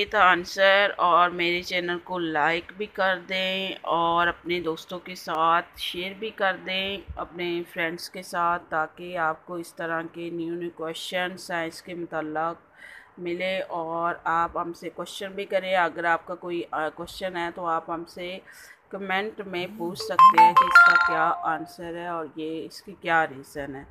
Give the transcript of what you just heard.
ये था आंसर और मेरे चैनल को लाइक भी कर दें और अपने दोस्तों के साथ शेयर भी कर दें, अपने फ्रेंड्स के साथ ताकि आपको इस तरह के न्यू न्यू क्वेश्चन साइंस के मतलब मिले और आप हमसे क्वेश्चन भी करें। अगर आपका कोई क्वेश्चन है तो आप हमसे कमेंट में पूछ सकते हैं कि इसका क्या आंसर है और ये इसकी क्या रीज़न है।